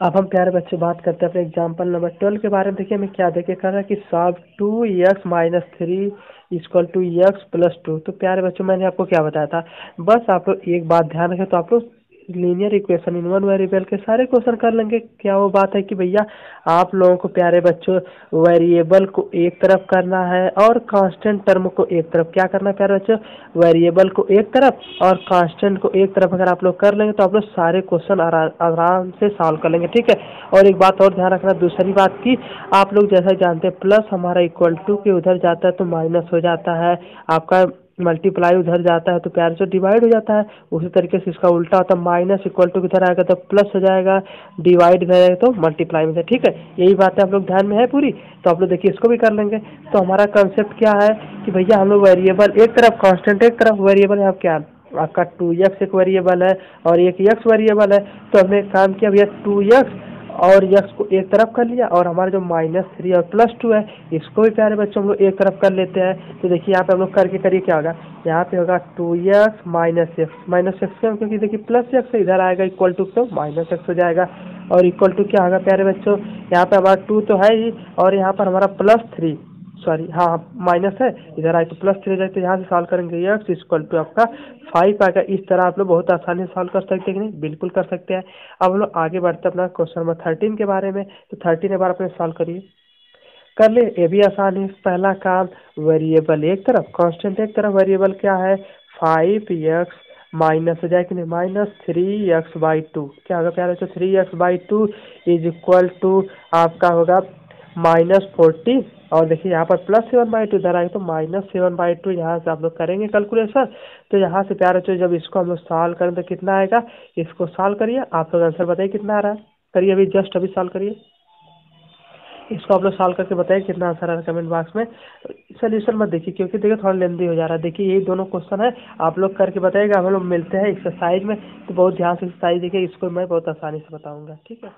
अब हम प्यारे बच्चे, बात करते हैं अपने एग्ज़ाम्पल नंबर ट्वेल्व के बारे में। देखिए, हमें क्या देखे कर रहा है कि solve two x minus three is equal to x plus two तो प्यारे बच्चों, मैंने आपको क्या बताया था? बस आप लोग एक बात ध्यान रखें तो आप लोग linear equation in one variable के सारे क्वेश्चन कर लेंगे। क्या वो बात है कि भैया, आप लोगों को प्यारे बच्चों वेरिएबल को एक तरफ़ करना है और कांस्टेंट टर्म को एक तरफ़। क्या करना है प्यारे बच्चों? वेरिएबल को एक तरफ़ और कांस्टेंट को एक तरफ़ अगर आप लोग कर लेंगे तो आप लोग सारे क्वेश्चन आराम से सॉल्व कर लेंगे, ठीक है? और एक बात और ध्यान रखना, दूसरी बात की, आप लोग जैसा जानते हैं प्लस हमारा इक्वल टू के उधर जाता है तो माइनस हो जाता है। आपका मल्टीप्लाई उधर जाता है तो प्यार से डिवाइड हो जाता है। उसी तरीके से इसका उल्टा होता है माइनस इक्वल टू किधर आएगा तो प्लस हो जाएगा। डिवाइड इधर आएगा तो मल्टीप्लाई में ठीक है? यही बात है आप लोग ध्यान में है पूरी? तो आप लोग देखिए, इसको भी कर लेंगे। तो हमारा कंसेप्ट क्या है कि भैया, हम लोग वेरिएबल एक तरफ़ कॉन्स्टेंट एक तरफ़ वेरिएबल है आप क्या? आपका टू एक वेरिएबल है और एक एक्स वेरिएबल है। तो हमने काम किया, भैया टू एक्स और यक्स को एक तरफ़ कर लिया और हमारा जो माइनस थ्री और प्लस टू है, इसको भी प्यारे बच्चों हम लोग एक तरफ़ कर लेते हैं। तो देखिए यहाँ पे हम लोग करके करिए क्या होगा? यहाँ पे होगा two x minus x minus x क्यों? क्योंकि देखिए प्लस एक्स इधर आएगा इक्वल टू तो माइनस एक्स हो जाएगा। और इक्वल टू क्या होगा प्यारे बच्चों? यहाँ पे हमारा टू तो है ही और यहाँ पर हमारा प्लस थ्री सॉरी हाँ माइनस है। इधर आए तो प्लस थ्री जाए तो यहाँ से सॉल्व करेंगे। एक्स इक्वल टू आपका फाइव आएगा इस तरह आप लोग बहुत आसानी से सॉल्व कर सकते हैं कि नहीं? बिल्कुल कर सकते हैं। अब हम लोग आगे बढ़ते हैं अपना क्वेश्चन नंबर थर्टीन के बारे में। तो थर्टीन एक बार अपने सॉल्व करिए। कर ले, ये भी आसान है पहला काम वेरिएबल एक तरफ़ कांस्टेंट एक तरफ़ वेरिएबल क्या है? फाइव एक्स माइनस हो जाए कि नहीं? Minus three x by two क्या होगा प्यारे तो three x by two is equal to आपका होगा माइनस फोर्टी और देखिए, यहाँ पर प्लस सेवन बाई टू इधर आएगा तो माइनस सेवन बाई टू यहाँ से आप लोग करेंगे कैलकुलेशन तो यहाँ से प्यारे बच्चों, जब इसको हम लोग सॉल्व करें तो कितना आएगा? इसको सॉल्व करिए। आप लोग आंसर बताइए, कितना आ रहा है? करिए अभी जस्ट अभी सॉल्व करिए। इसको आप लोग सॉल्व करके बताइए, कितना आंसर आ रहा है कमेंट बॉक्स में। सोल्यूशन मत देखिए, क्योंकि देखिए थोड़ा लेंदी हो जा रहा है। देखिए यही दोनों क्वेश्चन है। आप लोग करके बताइएगा, हम लोग मिलते हैं एक्सरसाइज में। तो बहुत ध्यान से एक्सरसाइज देखिए, इसको मैं बहुत आसानी से बताऊँगा, ठीक है?